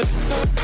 with.